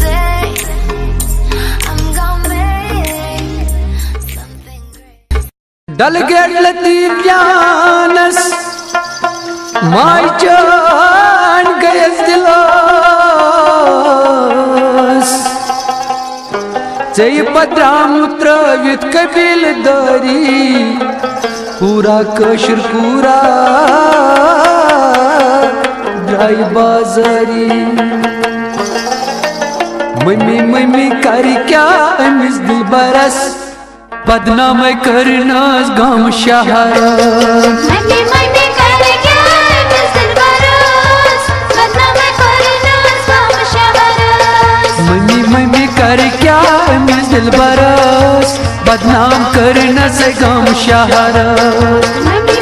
great. Dalgate Latif जानस my जान गयस त्रवित दारी पूरा कशर पूरा ड्राई बाजारी। मम्मी मम्मी कर क्या अमिस दिल बरस? बदनाम करनास गम शहर। कर क्या मिस दिल बरस? बदनाम करना स्वाम मम्मी मम्मी कर क्या मिस दिल बरस? बदनाम करना से गम शहर। मनी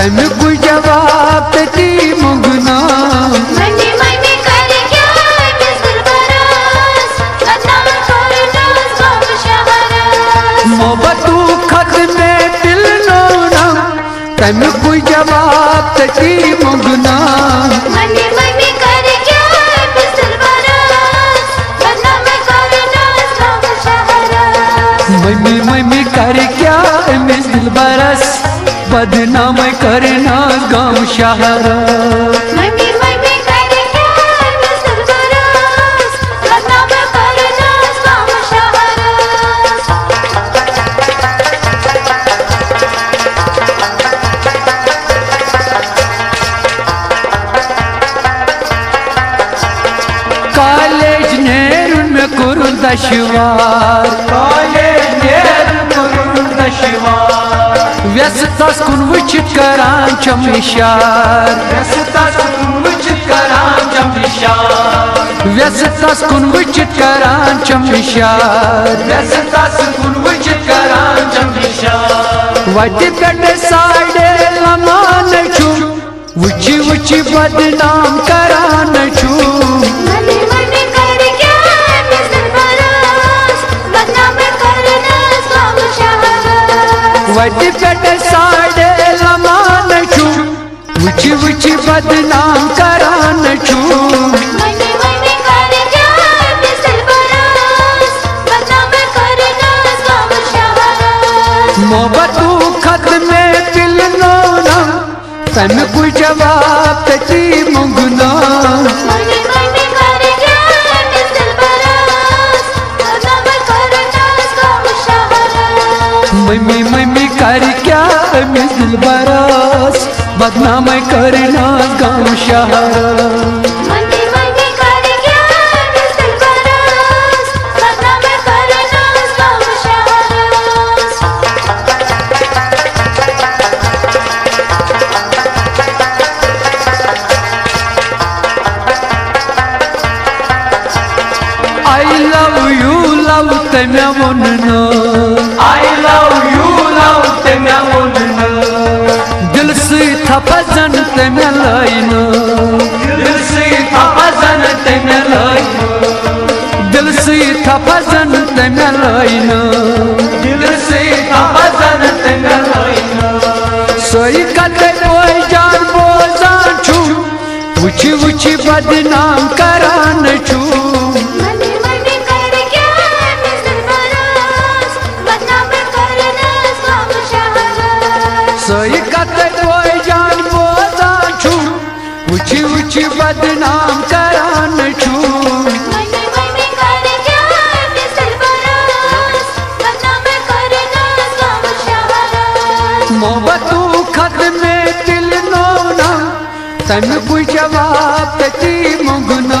बरस बदनाम करना स्वाम शहरस मोहब्बत खत में दिल नोनम तम कोई जवाब ती मुगना। मम्मी मम्मी कर क्या मिस दिल बरस। बदनाम करना गाँव शहर. मम्मी मम्मी कर क्या मिस दिल बरस बदनाम करना स्वाम शहरस कॉलेज नेरुन में कुरुन दशवार. व्यस्तस कुन वुचित करान चम इशार व्यस्तस कुन वुचित करान चम इशार व्यस्तस कुन वुचित करान चम इशार व्यस्तस कुन वुचित करान चम इशार वति पेट साडे लमान छु वुचि वुचि बदनाम करान छु। वटि पेट साडे लमान छु उच उच बदनाम करान छु मोहब्बत खत में दिल नोना तन कोई जवाब मम्मी कर क्या मिस दिल बरस? बदनाम करना गाँव शहर I love you, love te me wonna. I love you, love te me wonna. दिल से थपजन ते me लाइना. दिल से थपजन ते me लाइना. दिल से थपजन ते me लाइना. दिल से थपजन ते me लाइना. बदनाम करण मोहबत त न बुज की मोगनो।